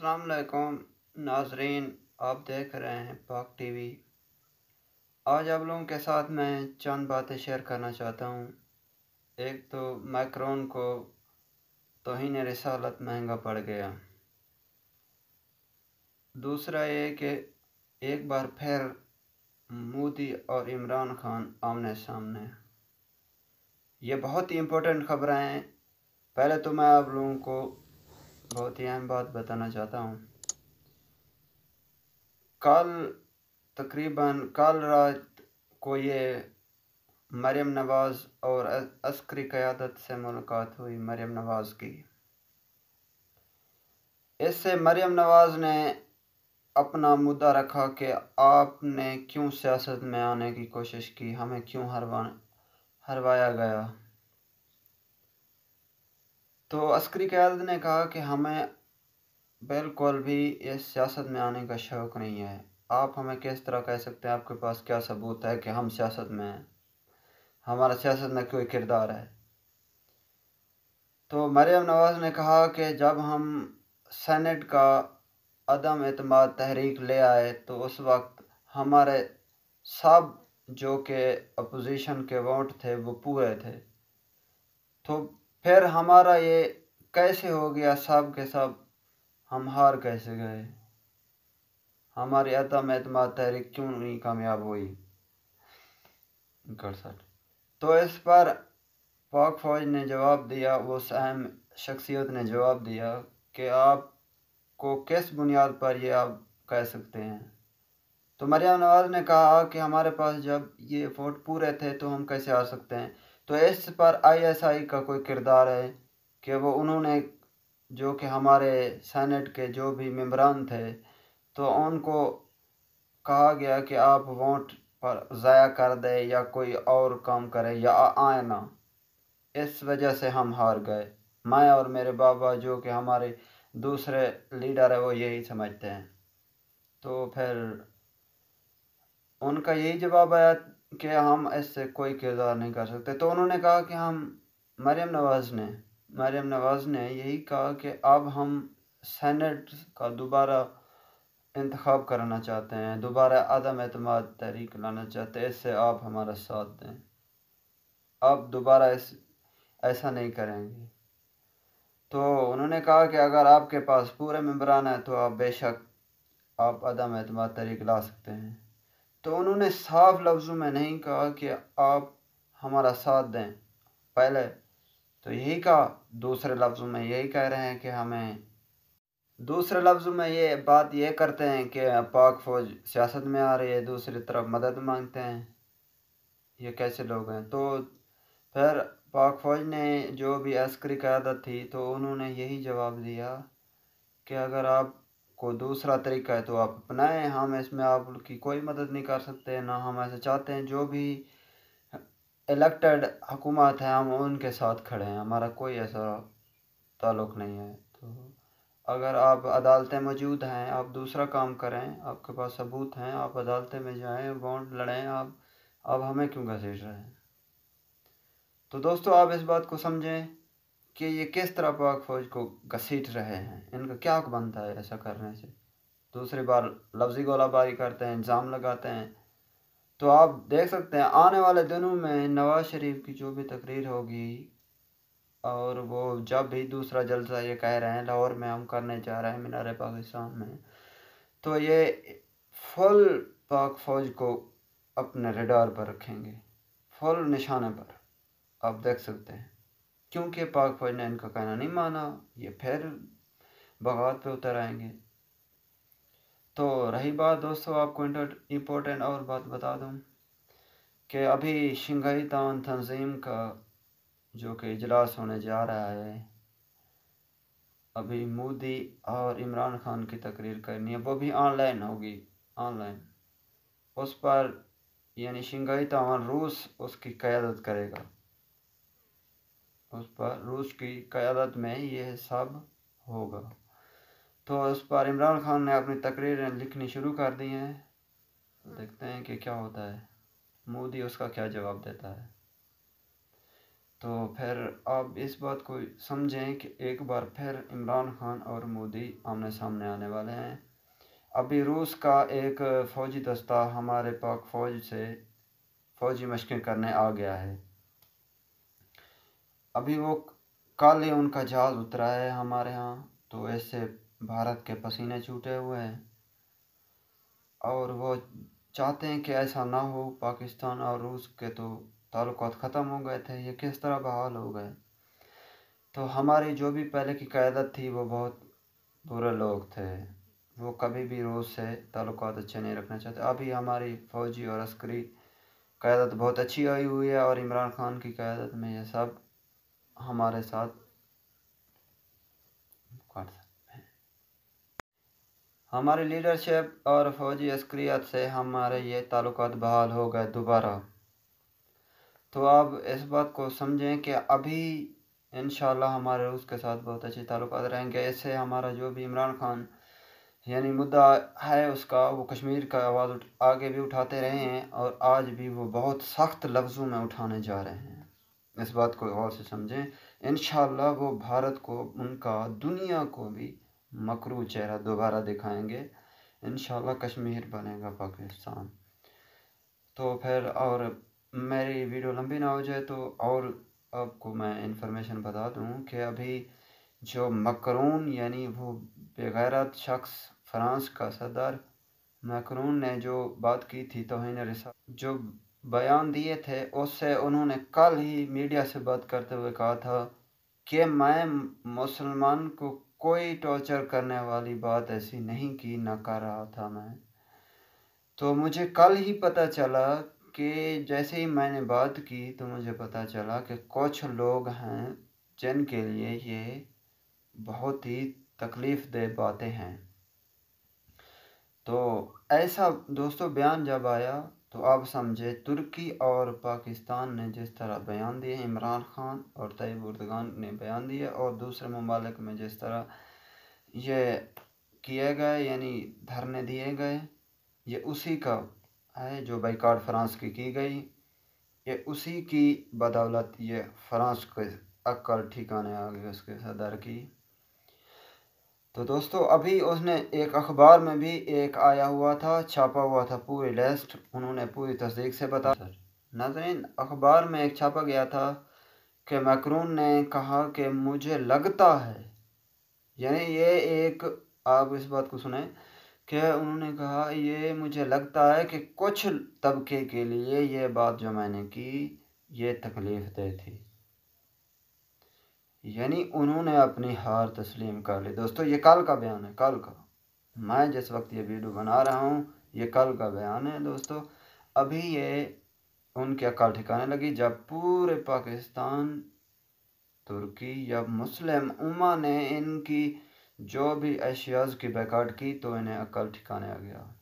अस्सलाम वालेकुम नाजरीन, आप देख रहे हैं पाक टीवी। आज आप लोगों के साथ मैं चंद बातें शेयर करना चाहता हूँ। एक तो मैक्रोन को तोहन रिसालत महँगा पड़ गया। दूसरा ये कि एक बार फिर मोदी और इमरान खान आमने सामने। ये बहुत ही इम्पोर्टेंट खबरें हैं। पहले तो मैं आप लोगों को बहुत ही अहम बात बताना चाहता हूँ। कल तकरीबन, कल रात को ये मरियम नवाज़ और अस्करी क़्यादत से मुलाकात हुई मरियम नवाज़ की। इससे मरियम नवाज़ ने अपना मुद्दा रखा कि आपने क्यों सियासत में आने की कोशिश की? हमें क्यों हरवा, हरवाया गया? तो अस्करी क्यादत ने कहा कि हमें बिल्कुल भी इस सियासत में आने का शौक़ नहीं है। आप हमें किस तरह कह सकते हैं? आपके पास क्या सबूत है कि हम सियासत में हैं हमारा सियासत में कोई किरदार है? तो मरियम नवाज़ ने कहा कि जब हम सेनेट का अदम अतमाद तहरीक ले आए तो उस वक्त हमारे सब जो कि अपोजिशन के वोट थे, वो पूरे थे। तो फिर हमारा ये कैसे हो गया सब के सब? हम हार कैसे गए? हमारी अदम अतमाद तहरीक क्यों नहीं कामयाब हुई? सर तो इस पर पाक फौज ने जवाब दिया वो अहम शख्सियत ने जवाब दिया कि आप को किस बुनियाद पर ये आप कह सकते हैं? तो मरियम नवाज़ ने कहा कि हमारे पास जब ये वोट पूरे थे तो हम कैसे आ सकते हैं? तो इस पर आईएसआई का कोई किरदार है कि वो उन्होंने जो कि हमारे सेनेट के जो भी मेम्बरान थे तो उनको कहा गया कि आप वोट पर ज़ाया कर दे या कोई और काम करे या आए ना। इस वजह से हम हार गए। मैं और मेरे बाबा जो कि हमारे दूसरे लीडर है, वो यही समझते हैं। तो फिर उनका यही जवाब आया कि हम इससे कोई किरदार नहीं कर सकते। तो उन्होंने कहा कि हम, मरियम नवाज़ ने, मरियम नवाज़ ने यही कहा कि अब हम सेनेट का दोबारा इंतखब करना चाहते हैं, दोबारा आदम अतमाद तहरीक लाना चाहते हैं, इससे आप हमारा साथ दें। अब दोबारा इस, ऐसा नहीं करेंगे। तो उन्होंने कहा कि अगर आपके पास पूरे मेम्बरान हैं तो आप बेशक आप अदम अतमाद तहरीक ला सकते हैं। तो उन्होंने साफ़ लफ्ज़ों में नहीं कहा कि आप हमारा साथ दें। पहले तो यही कहा, दूसरे लफ्ज़ों में यही कह रहे हैं कि हमें, दूसरे लफ्ज़ों में ये बात ये करते हैं कि पाक फ़ौज सियासत में आ रही है, दूसरी तरफ़ मदद मांगते हैं। ये कैसे लोग हैं? तो फिर पाक फ़ौज ने जो भी अस्करी क़्यादत थी तो उन्होंने यही जवाब दिया कि अगर आप को दूसरा तरीका है तो आप अपनाएँ। हम इसमें आपकी कोई मदद नहीं कर सकते, ना हम ऐसे चाहते हैं। जो भी इलेक्टेड हुकूमत है, हम उनके साथ खड़े हैं। हमारा कोई ऐसा ताल्लुक़ नहीं है। तो अगर आप अदालतें मौजूद हैं, आप दूसरा काम करें, आपके पास सबूत हैं, आप अदालतें में जाएँ, बॉन्ड लड़ें, आप अब हमें क्यों घसीट रहे हैं? तो दोस्तों, आप इस बात को समझें। कि ये किस तरह पाक फ़ौज को घसीट रहे हैं? इनका क्या हक बनता है ऐसा करने से? दूसरी बार लफ्ज़ी गोलाबारी करते हैं, इल्ज़ाम लगाते हैं। तो आप देख सकते हैं, आने वाले दिनों में नवाज़ शरीफ की जो भी तकरीर होगी और वो जब भी दूसरा जलसा ये कह रहे हैं, लाहौर में हम करने जा रहे हैं, मीनार पाकिस्तान में तो ये फुल पाक फ़ौज को अपने रडार पर रखेंगे, फुल निशाने पर। आप देख सकते हैं। क्योंकि पाक फौज ने इनका कहना नहीं माना, ये फिर बगावत पे उतर आएँगे। तो रही बात दोस्तों, आपको इम्पोर्टेंट और बात बता दूँ कि अभी शंघाई तान तंजीम का जो कि इजलास होने जा रहा है, अभी मोदी और इमरान खान की तकरीर करनी है, वो भी ऑनलाइन होगी ऑनलाइन उस पर यानी शंघाई तान रूस उसकी क़्यादत करेगा। उस पर रूस की क़्यादत में यह सब होगा। तो उस पर इमरान खान ने अपनी तकरीरें लिखनी शुरू कर दी हैं। देखते हैं कि क्या होता है। मोदी उसका क्या जवाब देता है। तो फिर आप इस बात को समझें कि एक बार फिर इमरान खान और मोदी आमने सामने आने वाले हैं। अभी रूस का एक फ़ौजी दस्ता हमारे पाक फ़ौज से फ़ौजी मशक़ें करने आ गया है। अभी वो कल ही उनका जहाज़ उतरा है हमारे यहाँ तो ऐसे भारत के पसीने छूटे हुए हैं। और वो चाहते हैं कि ऐसा ना हो, पाकिस्तान और रूस के तो ताल्लुक ख़त्म हो गए थे। ये किस तरह बहाल हो गए? तो हमारी जो भी पहले की क़्यादत थी, वो बहुत बुरे लोग थे। वो कभी भी रूस से ताल्लुक अच्छे नहीं रखना चाहते। अभी हमारी फ़ौजी और अस्करी क़्यादत बहुत अच्छी आई हुई है और इमरान खान की क़्यादत में ये सब हमारे साथ हमारी लीडरशिप और फौजी अस्करियत से हमारे ये ताल्लुक बहाल हो गए दोबारा। तो आप इस बात को समझें कि अभी इन हमारे रूस के साथ बहुत अच्छे ताल्लुक रहेंगे। इससे हमारा जो भी इमरान खान यानी मुद्दा है उसका, वो कश्मीर का आवाज़ आगे भी उठाते रहे हैं और आज भी वो बहुत सख्त लफ्ज़ों में उठाने जा रहे हैं। इस बात को गौर से समझें। इन वो भारत को, उनका दुनिया को भी मकरू चेहरा दोबारा दिखाएँगे। इन कश्मीर बनेगा पाकिस्तान। तो फिर और मेरी वीडियो लंबी ना हो जाए तो और आपको मैं इन्फॉर्मेशन बता दूँ कि अभी जो मकरून यानी वो बेगैरत शख्स फ्रांस का सदर मकरून ने जो बात की थी तोहन रिसा जो बयान दिए थे, उससे उन्होंने कल ही मीडिया से बात करते हुए कहा था कि मैं मुसलमान को कोई टॉर्चर करने वाली बात ऐसी नहीं की, न कर रहा था मैं। तो मुझे कल ही पता चला कि जैसे ही मैंने बात की तो मुझे पता चला कि कुछ लोग हैं जिनके लिए ये बहुत ही तकलीफ़ दे बातें हैं। तो ऐसा, दोस्तों, बयान जब आया तो आप समझे, तुर्की और पाकिस्तान ने जिस तरह बयान दिए, इमरान खान और तैयब उर्दगान ने बयान दिए और दूसरे ममालिक में जिस तरह ये किए गए, यानी धरने दिए गए, ये उसी का है जो बाइकाट फ्रांस की की गई। ये उसी की बदौलत ये फ्रांस के अक्ल ठिकाने आ गए, उसके सदर की। तो दोस्तों, अभी उसने एक अखबार में भी एक आया हुआ था, छापा हुआ था पूरी लिस्ट उन्होंने पूरी तस्दीक से बता नाजरीन, अखबार में एक छापा गया था कि मैक्रून ने कहा कि मुझे लगता है, यानी ये एक, आप इस बात को सुने, कि उन्होंने कहा, ये मुझे लगता है कि कुछ तबके के लिए ये बात जो मैंने की, ये तकलीफ़ दे थी। यानी उन्होंने अपनी हार तस्लीम कर ली। दोस्तों, ये कल का बयान है, कल का। मैं जिस वक्त ये वीडियो बना रहा हूँ, ये कल का बयान है, दोस्तों। अभी ये उनके अकाल ठिकाने लगी, जब पूरे पाकिस्तान, तुर्की या मुस्लिम उमा ने इनकी जो भी एशियाज़ की बैकाट की तो इन्हें अकल ठिकाने आ गया।